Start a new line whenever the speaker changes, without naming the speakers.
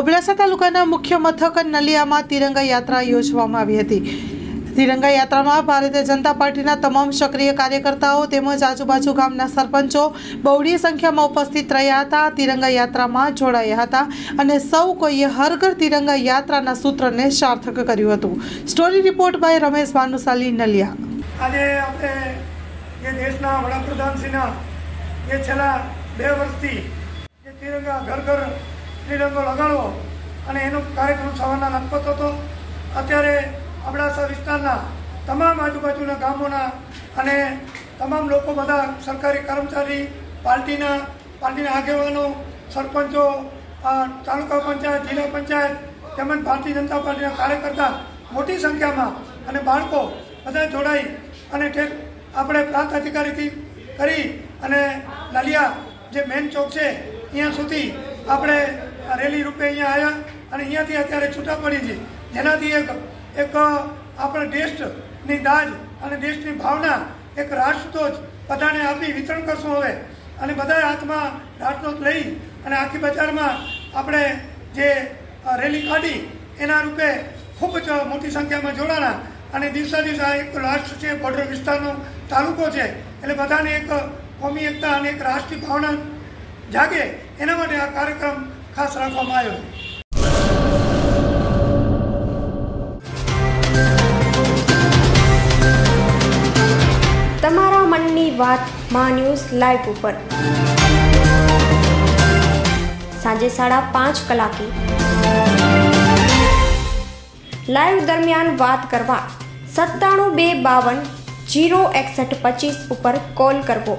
અબડાસા તાલુકાના મુખ્ય મથક નલિયામાં તિરંગા યાત્રા યોજવામાં આવી હતી. તિરંગા યાત્રામાં ભારતીય જનતા પાર્ટીના તમામ સક્રિય કાર્યકર્તાઓ તેમજ આજુબાજુ ગામના સરપંચો બહોળી સંખ્યામાં ઉપસ્થિત રહ્યા હતા. તિરંગા યાત્રામાં જોડાયા હતા અને સૌ કોઈએ હર ઘર તિરંગા યાત્રાના સૂત્રને સાર્થક કર્યું હતું. Story report by Ramesh Bhanushali, Naliya.
આજે આપણે જે દેશના વડાપ્રધાનશ્રીના જે છેલ્લા બે વર્ષથી જે તિરંગા ઘર ઘર તિરંગો લગાડવો અને એનો કાર્યક્રમ સવારના લખપત હતો. અત્યારે અબડાસા વિસ્તારના તમામ આજુબાજુના ગામોના અને તમામ લોકો બધા સરકારી કર્મચારી, પાર્ટીના પાર્ટીના આગેવાનો, સરપંચો તાલુકા પંચાયત, જિલ્લા પંચાયત, તેમજ ભારતીય જનતા પાર્ટીના કાર્યકર્તા મોટી સંખ્યામાં અને બાળકો બધા જોડાઈ અને આપણે પ્રાંત અધિકારીથી કરી અને નલિયા જે મેન ચોક છે, ત્યાં સુધી આપણે રેલી રૂપે અહીંયા આવ્યા અને અહીંયાથી અત્યારે છૂટા પડી છે. જેનાથી એક એક આપણે દેશની દાજ અને દેશની ભાવના એક રાષ્ટ્રધ્વજ બધાને આપી વિતરણ કરશું હવે. અને બધા હાથમાં રાષ્ટ્રધ્વજ લઈ અને આખી બજારમાં આપણે જે રેલી કાઢી એના રૂપે ખૂબ જ મોટી સંખ્યામાં જોડાણા. અને દિવસે દિવસે આ એક લાસ્ટ છે બોર્ડર વિસ્તારનો તાલુકો છે. એટલે બધાને એક કોમી એકતા અને એક રાષ્ટ્રીય ભાવના જાગે. એના માટે આ કાર્યક્રમ ખાસ રાખવામાં આવ્યો
તમારા મનની વાતમાં ન્યૂઝ લાઈવ ઉપર. સાંજે સાડા પાંચ કલાકે. લાઈવ દરમિયાન વાત કરવા સત્તાણું બે બાવન જીરો એકસઠ પચીસ ઉપર કોલ કરવો.